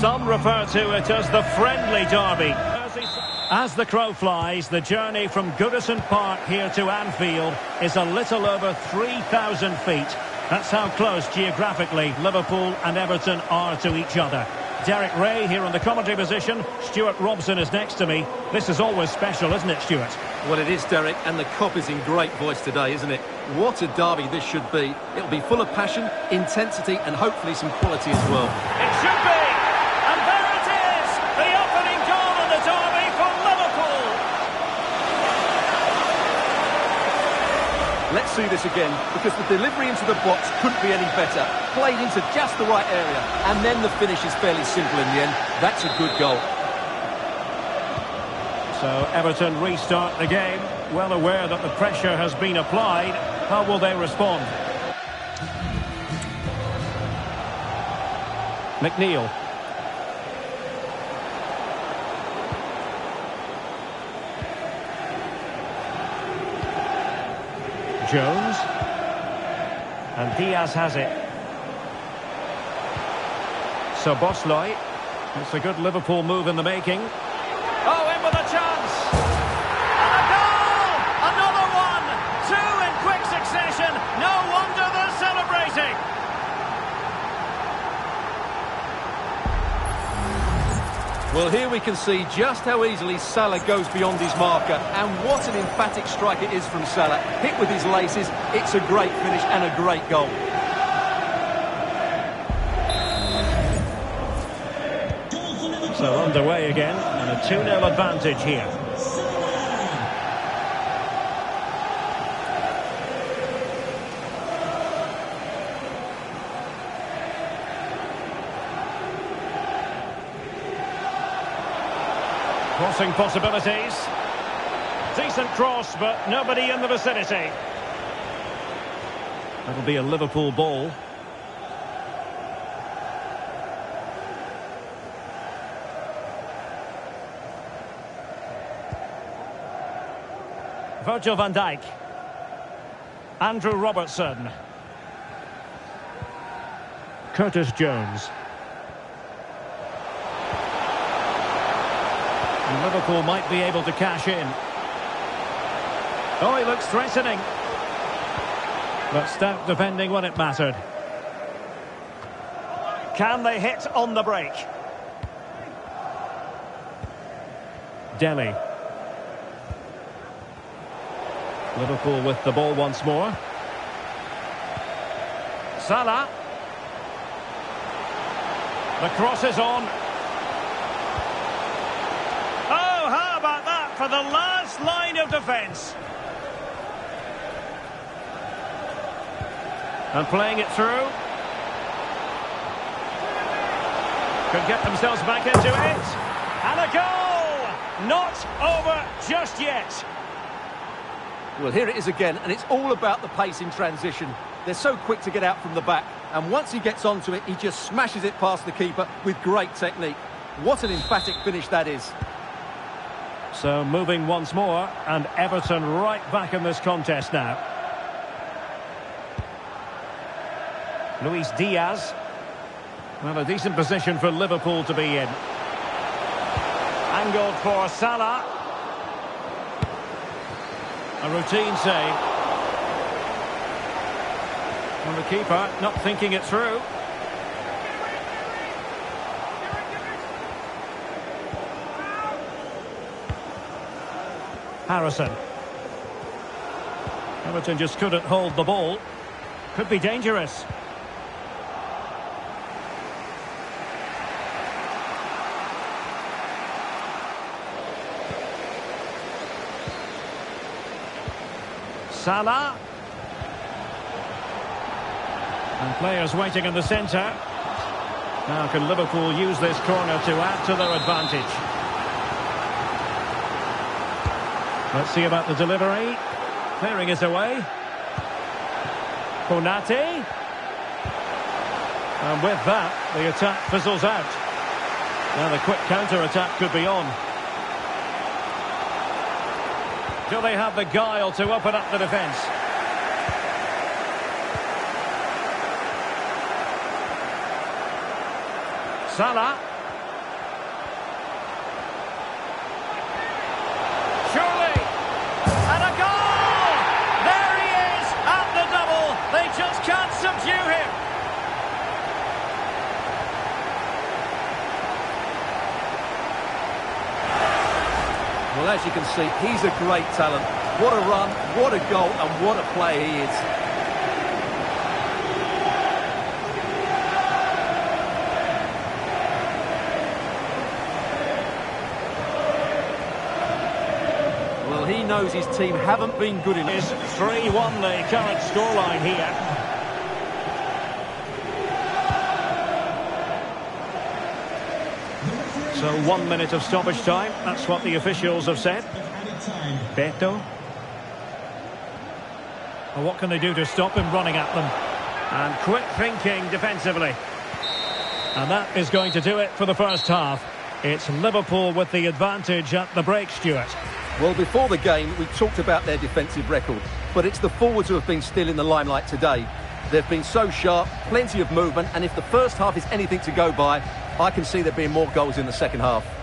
Some refer to it as the friendly derby. As the crow flies, the journey from Goodison Park here to Anfield is a little over 3,000 feet. That's how close geographically Liverpool and Everton are to each other. Derek Rae here on the commentary position. Stewart Robson is next to me. This is always special, isn't it, Stewart? Well, it is, Derek, and the Kop is in great voice today, isn't it? What a derby this should be. It'll be full of passion, intensity, and hopefully some quality as well. It should be! And there it is! The opening goal in the derby for Liverpool! Let's see this again, because the delivery into the box couldn't be any better. Played into just the right area, and then the finish is fairly simple in the end. That's a good goal. So Everton restart the game, well aware that the pressure has been applied. How will they respond? McNeil. Jones. And Diaz has it. Szoboszlai. It's a good Liverpool move in the making. Well, here we can see just how easily Salah goes beyond his marker. And what an emphatic strike it is from Salah. Hit with his laces, it's a great finish and a great goal. So underway again, and a 2-0 advantage here. Crossing possibilities. Decent cross, but nobody in the vicinity. That'll be a Liverpool ball. Virgil van Dijk. Andrew Robertson. Curtis Jones. And Liverpool might be able to cash in. Oh, he looks threatening. But stout defending when it mattered. Can they hit on the break? Dele. Liverpool with the ball once more. Salah. The cross is on. Oh, how about that for the last line of defence? And playing it through. Could get themselves back into it. And a goal! Not over just yet. Well, here it is again, and it's all about the pace in transition. They're so quick to get out from the back, and once he gets onto it, he just smashes it past the keeper with great technique. What an emphatic finish that is. So moving once more, and Everton right back in this contest now. Luis Diaz. Well, a decent position for Liverpool to be in. Angled for Salah. A routine save. And the keeper not thinking it through. Harrison. Everton just couldn't hold the ball. Could be dangerous. Salah. And players waiting in the centre. Now can Liverpool use this corner to add to their advantage? Let's see about the delivery. Clearing is away. Konate. And with that, the attack fizzles out. Now the quick counter-attack could be on. Do they have the guile to open up the defence? Salah. As you can see, he's a great talent. What a run, what a goal, and what a player he is. Well, he knows his team haven't been good enough. Is 3-1 the current scoreline here. So one minute of stoppage time. That's what the officials have said. Beto. Well, what can they do to stop him running at them? And quick thinking defensively. And that is going to do it for the first half. It's Liverpool with the advantage at the break, Stewart. Well, before the game, we talked about their defensive record, but it's the forwards who have been still in the limelight today. They've been so sharp, plenty of movement, and if the first half is anything to go by, I can see there being more goals in the second half.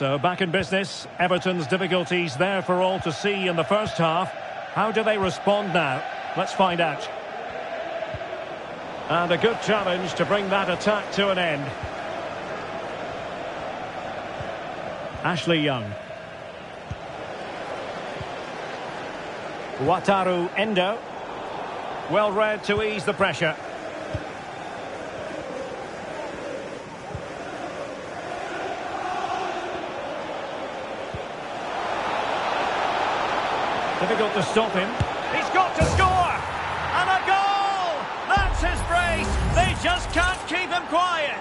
So back in business, Everton's difficulties there for all to see in the first half. How do they respond now? Let's find out. And a good challenge to bring that attack to an end. Ashley Young. Wataru Endo. Well read to ease the pressure. Difficult to stop him. He's got to score! And a goal! That's his brace! They just can't keep him quiet!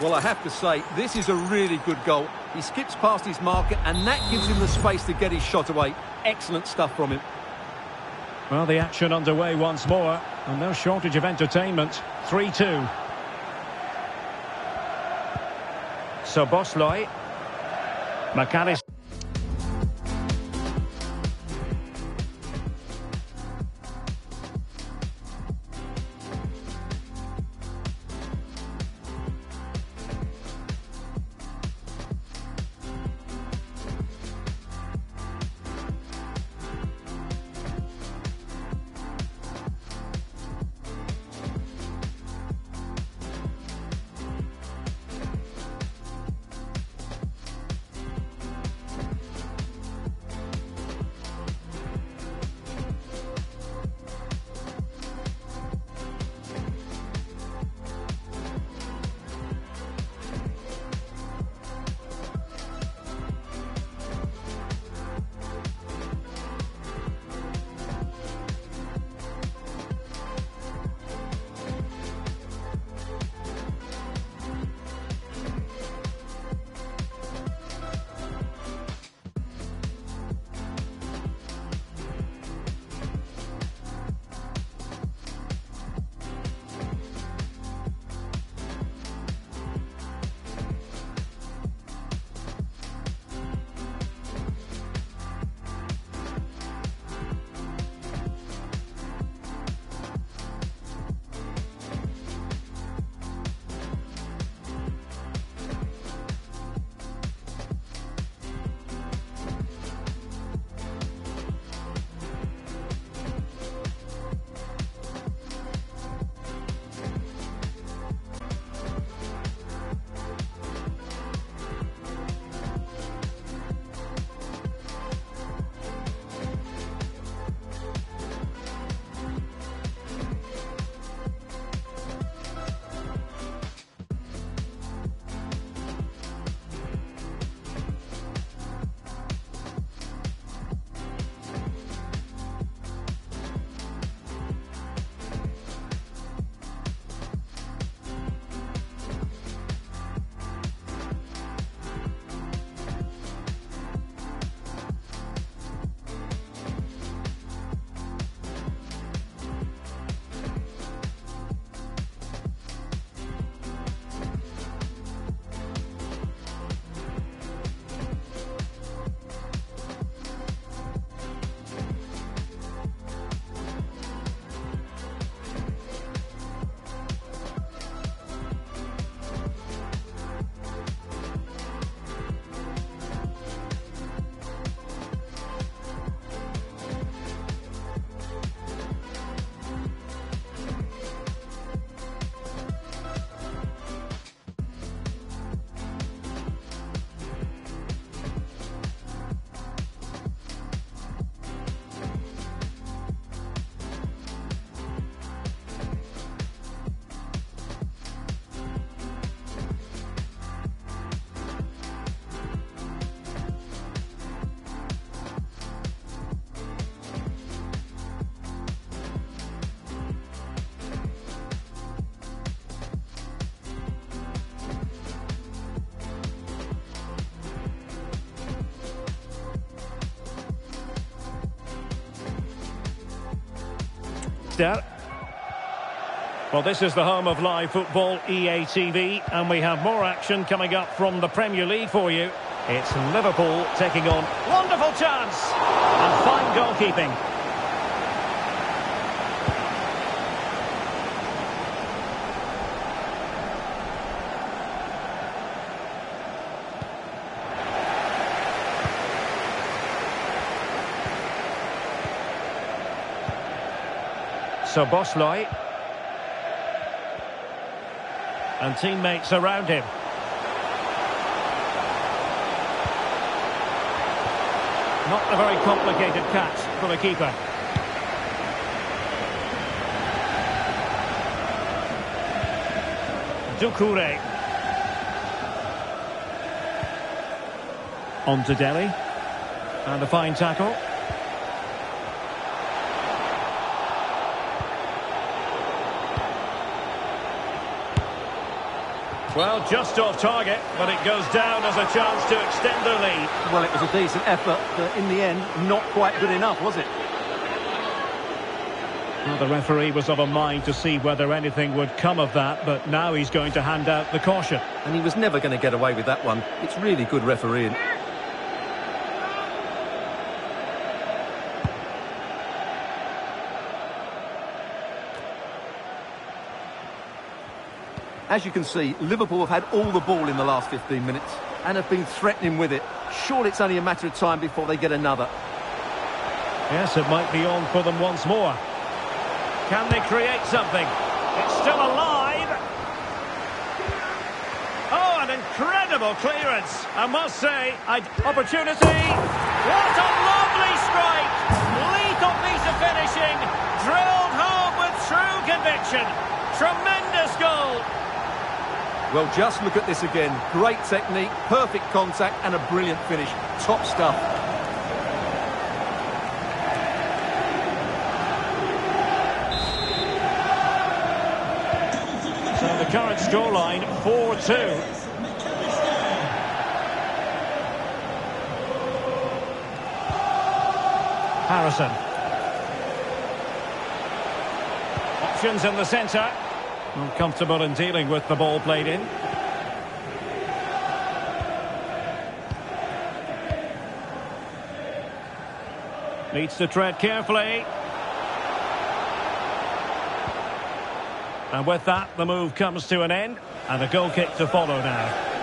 Well, I have to say, this is a really good goal. He skips past his marker, and that gives him the space to get his shot away. Excellent stuff from him. Well, the action underway once more, and no shortage of entertainment. 3-2. Szoboszlai. McAllister. Well, this is the home of live football, EA TV, and we have more action coming up from the Premier League for you. It's Liverpool taking on wonderful chance and fine goalkeeping. Szoboszlai. And teammates around him. Not a very complicated catch for the keeper. Doucouré. On to Dele. And a fine tackle. Well, just off target, but it goes down as a chance to extend the lead. Well, it was a decent effort, but in the end, not quite good enough, was it? Well, the referee was of a mind to see whether anything would come of that, but now he's going to hand out the caution. And he was never going to get away with that one. It's really good refereeing. As you can see, Liverpool have had all the ball in the last 15 minutes and have been threatening with it. Surely it's only a matter of time before they get another. Yes, it might be on for them once more. Can they create something? It's still alive. Oh, an incredible clearance. I must say, I'd... opportunity. What a lovely strike. Lethal piece of finishing. Drilled home with true conviction. Tremendous goal. Well, just look at this again. Great technique, perfect contact, and a brilliant finish. Top stuff. So the current scoreline, 4-2. Harrison. Options in the centre. Uncomfortable in dealing with the ball played in. Needs to tread carefully. And with that, the move comes to an end. And a goal kick to follow now.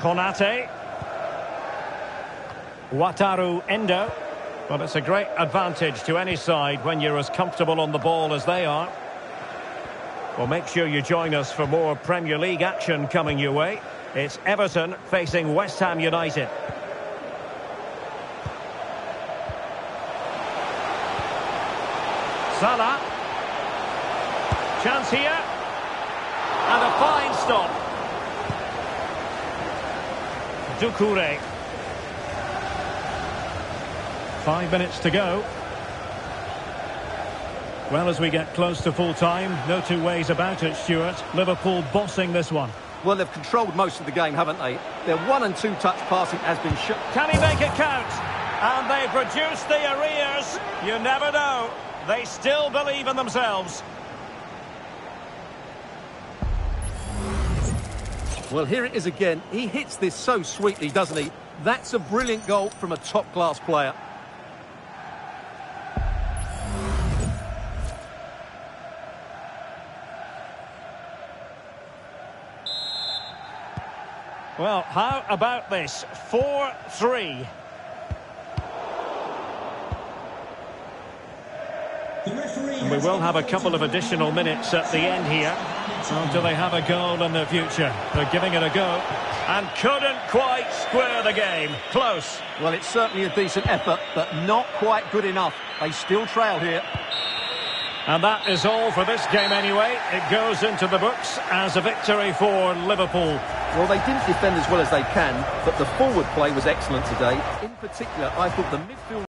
Konate. Wataru Endo. Well, it's a great advantage to any side when you're as comfortable on the ball as they are. Well, make sure you join us for more Premier League action coming your way. It's Everton facing West Ham United. Salah. Chance here. And a fine stop. Doucouré. Five minutes to go. Well, as we get close to full time, no two ways about it, Stewart. Liverpool bossing this one. Well, they've controlled most of the game, haven't they? Their one and two touch passing has been shut. Can he make it count? And they've reduced the arrears. You never know. They still believe in themselves. Well, here it is again. He hits this so sweetly, doesn't he? That's a brilliant goal from a top-class player. Well, how about this? 4-3. We will have a couple of additional minutes at the end here. So do they have a goal in the future? They're giving it a go. And couldn't quite square the game. Close. Well, it's certainly a decent effort, but not quite good enough. They still trail here. And that is all for this game anyway. It goes into the books as a victory for Liverpool. Well, they didn't defend as well as they can, but the forward play was excellent today. In particular, I thought the midfield...